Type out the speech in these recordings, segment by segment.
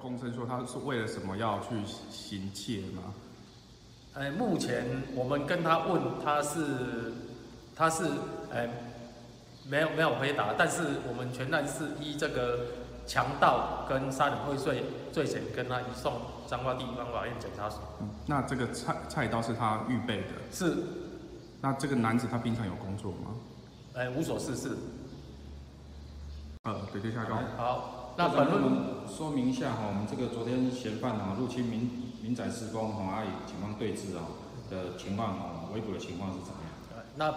公生说他是为了什么要去行窃吗？哎目前我们跟他问他是他是哎没有没有回答但是我们全案是依这个强盗跟杀人未遂罪嫌跟他移送彰化地方法院检查所那这个菜菜刀是他预备的？是。那这个男子他平常有工作吗？哎无所事事。呃，对对下高。好，那本论说明一下哈，我们这个昨天嫌犯哈入侵民民宅施工哈，阿以警方对峙啊的情况哈，围捕的情况是怎么样？那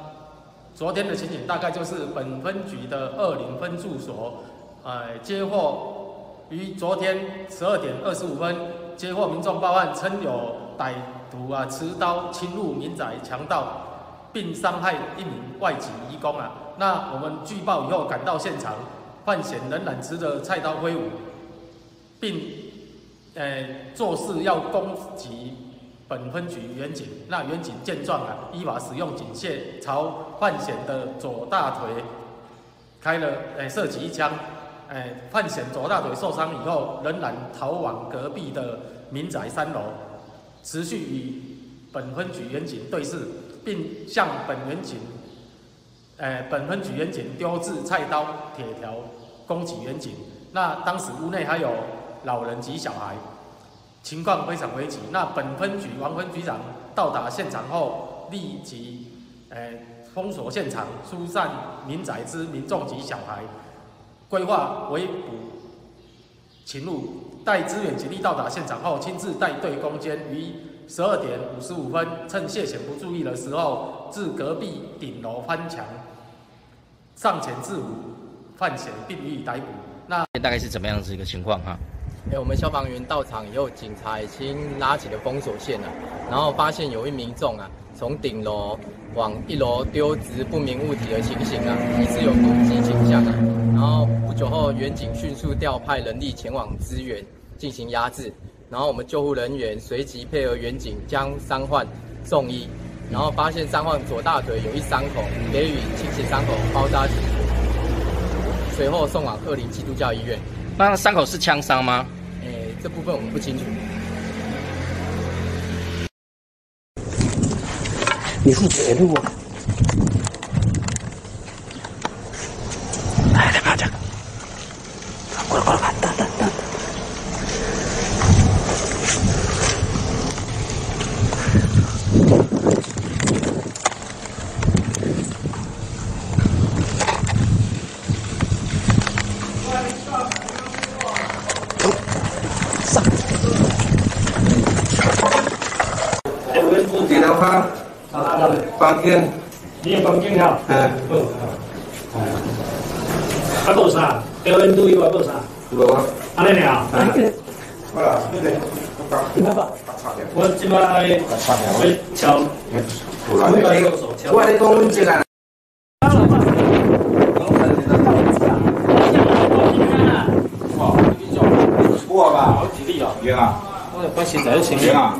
昨天的情景大概就是本分局的二零分驻所，呃，接获于昨天十二点二十五分接获民众报案，称有歹徒啊持刀侵入民宅强盗，并伤害一名外籍移工啊。那我们据报以后赶到现场。范闲仍然持着菜刀挥舞，并，呃，做事要攻击本分局员警。那员警见状啊，依法使用警械朝范闲的左大腿开了，呃，射击一枪。呃，范闲左大腿受伤以后，仍然逃往隔壁的民宅三楼，持续与本分局员警对峙，并向本员警。呃，本分局员警丢掷菜刀、铁条攻击员警。那当时屋内还有老人及小孩，情况非常危急。那本分局王分局长到达现场后，立即呃封锁现场，疏散民宅之民众及小孩，规划围捕擒入。待支援警力到达现场后，亲自带队攻坚，于十二点五十五分，趁谢显不注意的时候，自隔壁顶楼翻墙。上前制服犯嫌，并予以逮捕。那大概是怎么样子一个情况哈？哎，我们消防员到场以后，警察已经拉起了封锁线了，然后发现有一民众啊，从顶楼往一楼丢掷不明物体的情形啊，疑似有攻击倾向啊。然后不久后，远警迅速调派人力前往支援，进行压制。然后我们救护人员随即配合远警将伤患送医。然后发现伤患左大腿有一伤口，给予清洗伤口包扎止血，随后送往二林基督教医院。那伤口是枪伤吗？诶，这部分我们不清楚。你负责路啊？几的话，房间，你有房间哈？嗯。啊，多少？标温度有啊？多少？无啊。安尼俩。好了，那个，我即摆我敲，我来讲温泉啊。哇，好几粒哦，有啊，我关系在前面啊。